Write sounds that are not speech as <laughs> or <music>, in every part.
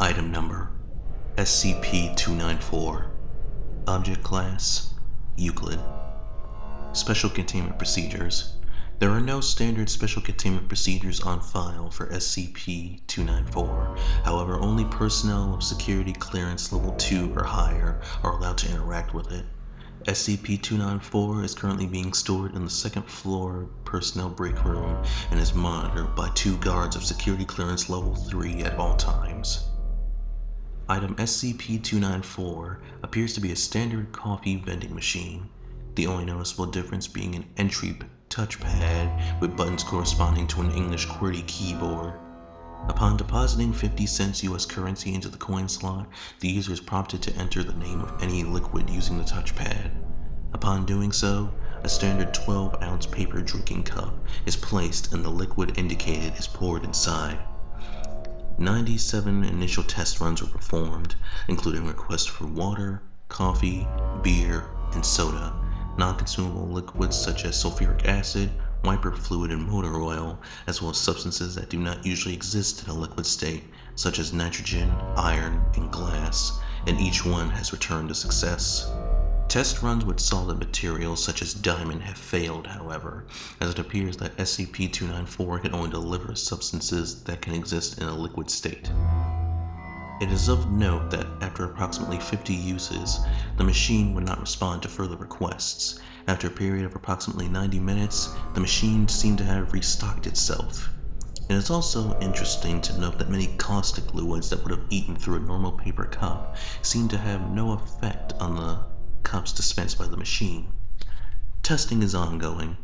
Item number SCP-294 Object Class Euclid Special Containment Procedures There are no standard special containment procedures on file for SCP-294. However, only personnel of security clearance level 2 or higher are allowed to interact with it. SCP-294 is currently being stored in the second floor personnel break room and is monitored by two guards of security clearance level 3 at all times. Item SCP-294 appears to be a standard coffee vending machine, the only noticeable difference being an entry touchpad with buttons corresponding to an English QWERTY keyboard. Upon depositing 50 cents US currency into the coin slot, the user is prompted to enter the name of any liquid using the touchpad. Upon doing so, a standard 12 ounce paper drinking cup is placed and the liquid indicated is poured inside. 97 initial test runs were performed, including requests for water, coffee, beer, and soda, non-consumable liquids such as sulfuric acid, wiper fluid, and motor oil, as well as substances that do not usually exist in a liquid state, such as nitrogen, iron, and glass, and each one has returned a success. Test runs with solid materials such as diamond have failed, however, as it appears that SCP-294 can only deliver substances that can exist in a liquid state. It is of note that after approximately 50 uses, the machine would not respond to further requests. After a period of approximately 90 minutes, the machine seemed to have restocked itself. It is also interesting to note that many caustic fluids that would have eaten through a normal paper cup seem to have no effect on the cups dispensed by the machine. Testing is ongoing.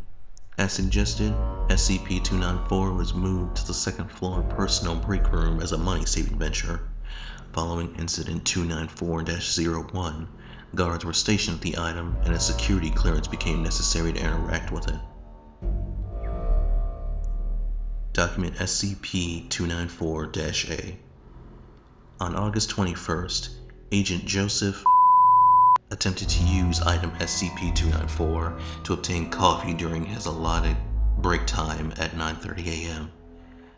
As suggested, SCP-294 was moved to the second floor personnel break room as a money-saving venture. Following Incident 294-01, guards were stationed at the item and a security clearance became necessary to interact with it. Document SCP-294-A On August 21st, Agent Joseph attempted to use item SCP-294 to obtain coffee during his allotted break time at 9.30 a.m.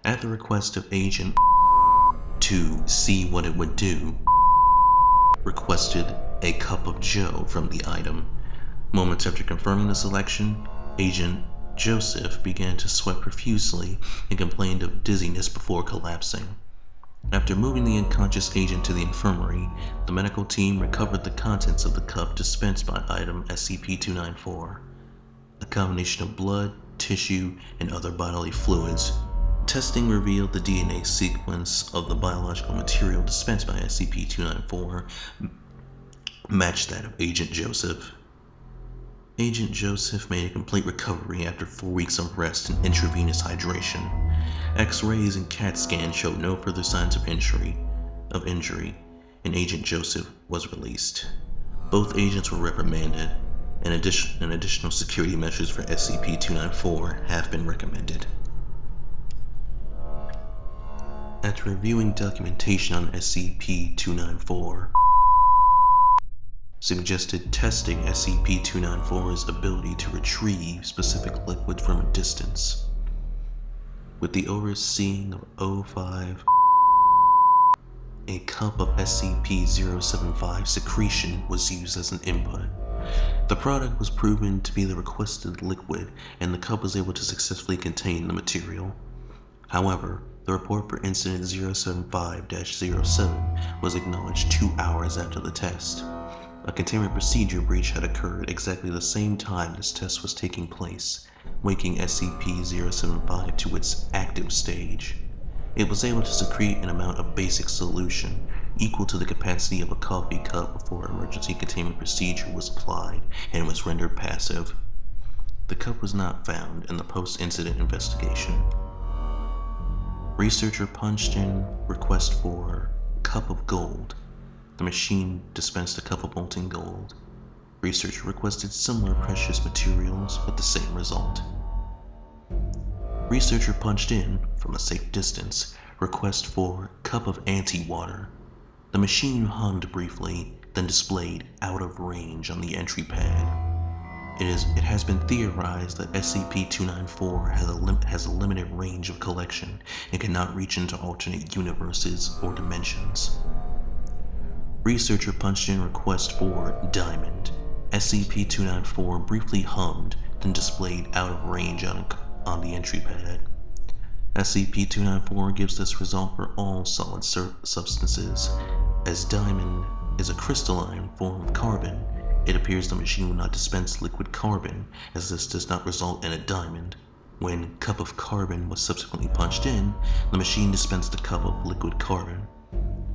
At the request of Agent to see what it would do, requested a cup of joe from the item. Moments after confirming the selection, Agent Joseph began to sweat profusely and complained of dizziness before collapsing. After moving the unconscious agent to the infirmary, the medical team recovered the contents of the cup dispensed by item SCP-294. A combination of blood, tissue, and other bodily fluids. Testing revealed the DNA sequence of the biological material dispensed by SCP-294 matched that of Agent Joseph. Agent Joseph made a complete recovery after four weeks of rest and intravenous hydration. X-rays and CAT scans showed no further signs of injury, of injury, and Agent Joseph was released. Both agents were reprimanded, and, addition, and additional security measures for SCP-294 have been recommended. After reviewing documentation on SCP-294, suggested testing SCP-294's ability to retrieve specific liquids from a distance. With the overseeing of O5, a cup of SCP-075 secretion was used as an input. The product was proven to be the requested liquid and the cup was able to successfully contain the material. However, the report for incident 075-07 was acknowledged two hours after the test. A containment procedure breach had occurred exactly the same time this test was taking place, waking SCP-075 to its active stage. It was able to secrete an amount of basic solution equal to the capacity of a coffee cup before emergency containment procedure was applied and was rendered passive. The cup was not found in the post-incident investigation. Researcher punched in request for cup of gold the machine dispensed a cup of molten gold. Researcher requested similar precious materials with the same result. Researcher punched in, from a safe distance, request for cup of anti-water. The machine hummed briefly, then displayed out of range on the entry pad. It, is, it has been theorized that SCP-294 has a, lim- has a limited range of collection and cannot reach into alternate universes or dimensions. Researcher punched in request for Diamond. SCP-294 briefly hummed, then displayed out of range on, on the entry pad. SCP-294 gives this result for all solid substances. As diamond is a crystalline form of carbon, it appears the machine will not dispense liquid carbon, as this does not result in a diamond. When cup of carbon was subsequently punched in, the machine dispensed a cup of liquid carbon.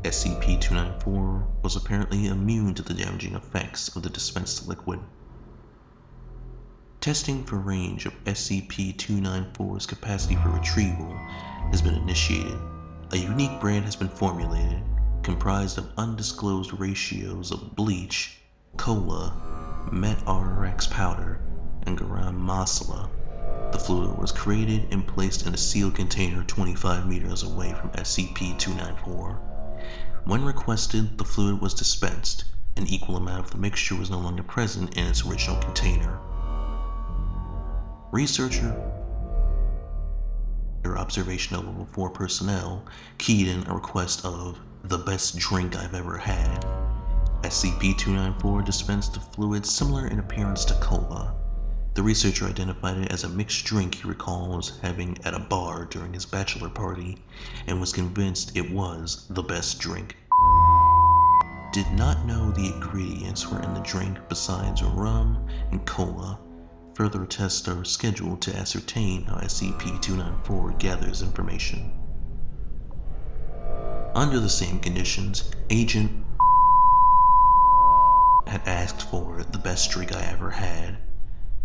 SCP-294 was apparently immune to the damaging effects of the dispensed liquid. Testing for range of SCP-294's capacity for retrieval has been initiated. A unique brand has been formulated, comprised of undisclosed ratios of bleach cola, met-RX powder, and garam masala. The fluid was created and placed in a sealed container 25 meters away from SCP-294. When requested, the fluid was dispensed. An equal amount of the mixture was no longer present in its original container. Researcher observation of level 4 personnel keyed in a request of the best drink I've ever had SCP-294 dispensed a fluid similar in appearance to cola. The researcher identified it as a mixed drink he recalls having at a bar during his bachelor party and was convinced it was the best drink. Did not know the ingredients were in the drink besides rum and cola. Further tests are scheduled to ascertain how SCP-294 gathers information. Under the same conditions, Agent had asked for the best drink I ever had.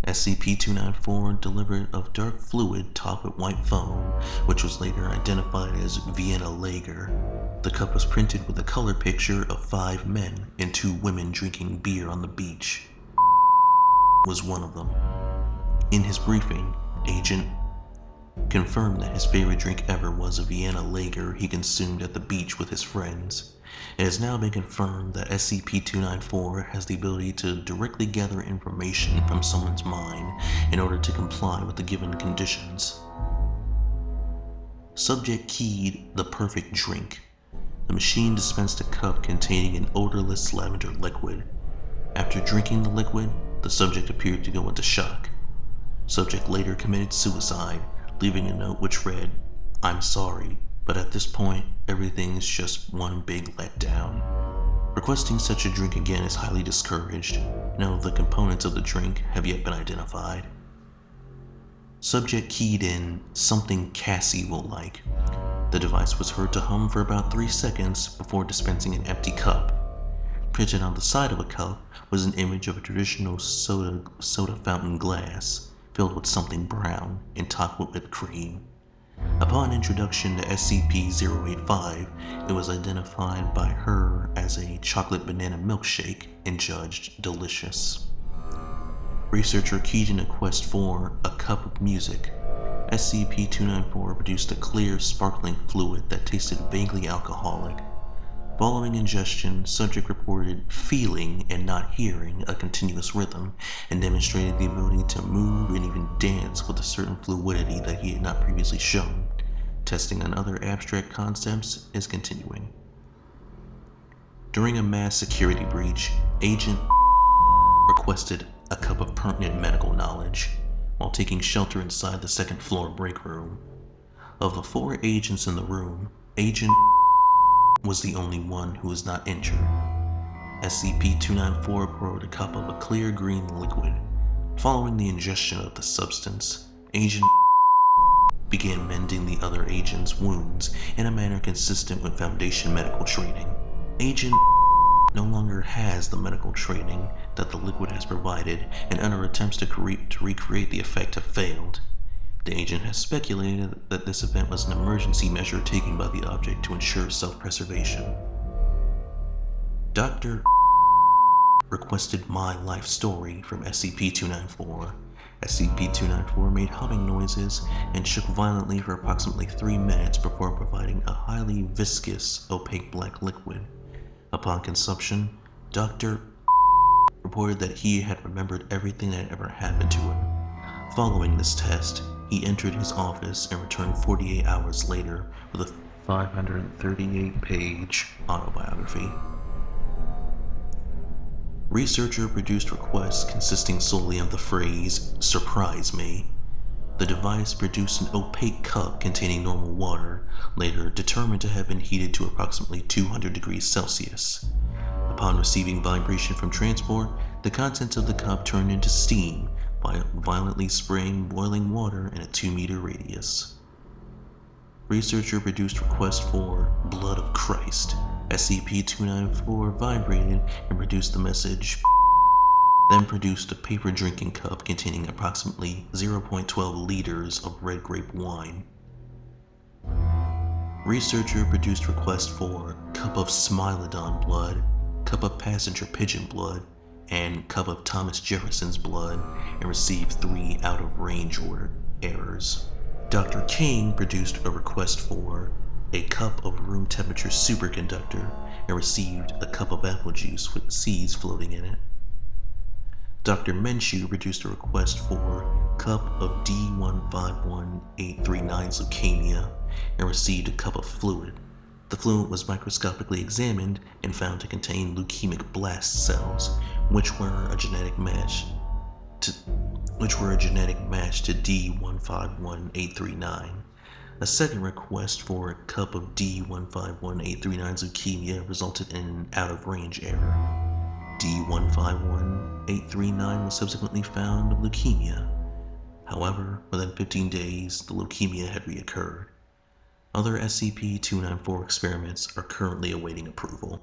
SCP-294 delivered of dark fluid topped with white foam, which was later identified as Vienna Lager. The cup was printed with a color picture of five men and two women drinking beer on the beach. was one of them. In his briefing, Agent confirmed that his favorite drink ever was a Vienna Lager he consumed at the beach with his friends. It has now been confirmed that SCP-294 has the ability to directly gather information from someone's mind in order to comply with the given conditions. Subject keyed the perfect drink. The machine dispensed a cup containing an odorless lavender liquid. After drinking the liquid, the subject appeared to go into shock. Subject later committed suicide, leaving a note which read, I'm sorry, but at this point, everything's just one big letdown. Requesting such a drink again is highly discouraged. No, the components of the drink have yet been identified. Subject keyed in something Cassy will like. The device was heard to hum for about three seconds before dispensing an empty cup. Printed on the side of a cup was an image of a traditional soda, soda fountain glass filled with something brown and topped with whipped cream. Upon introduction to SCP-085, it was identified by her as a chocolate banana milkshake and judged delicious. Researcher keyed a quest for a cup of music. SCP-294 produced a clear, sparkling fluid that tasted vaguely alcoholic. Following ingestion, subject reported feeling and not hearing a continuous rhythm and demonstrated the ability to move and even dance with a certain fluidity that he had not previously shown. Testing on other abstract concepts is continuing. During a mass security breach, Agent <laughs> requested a cup of pertinent medical knowledge while taking shelter inside the second floor break room. Of the four agents in the room, Agent was the only one who was not injured. SCP-294 poured a cup of a clear green liquid. Following the ingestion of the substance, Agent began mending the other agent's wounds in a manner consistent with Foundation medical training. Agent no longer has the medical training that the liquid has provided, and other attempts to, to recreate the effect have failed. The agent has speculated that this event was an emergency measure taken by the object to ensure self-preservation. Dr. requested my life story from SCP-294. SCP-294 made humming noises and shook violently for approximately three minutes before providing a highly viscous, opaque black liquid. Upon consumption, Dr. reported that he had remembered everything that had ever happened to him. Following this test, he entered his office and returned 48 hours later with a 538 page autobiography. Researcher produced requests consisting solely of the phrase, surprise me. The device produced an opaque cup containing normal water, later determined to have been heated to approximately 200 degrees Celsius. Upon receiving vibration from transport, the contents of the cup turned into steam, violently spraying boiling water in a 2 meter radius. Researcher produced request for blood of Christ. SCP-294 vibrated and produced the message then produced a paper drinking cup containing approximately 0.12 liters of red grape wine. Researcher produced request for cup of Smilodon blood, cup of passenger pigeon blood, and cup of Thomas Jefferson's blood and received three out of range order errors. Dr. King produced a request for a cup of room temperature superconductor and received a cup of apple juice with seeds floating in it. Dr. Menchu produced a request for cup of D151839 leukemia and received a cup of fluid. The fluid was microscopically examined and found to contain leukemic blast cells, which were a genetic match to which were a genetic match to D151839. A second request for a cup of D151839 leukemia resulted in an out of range error. D151839 was subsequently found of leukemia. However, within 15 days, the leukemia had reoccurred. Other SCP 294 experiments are currently awaiting approval.